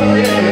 yeah.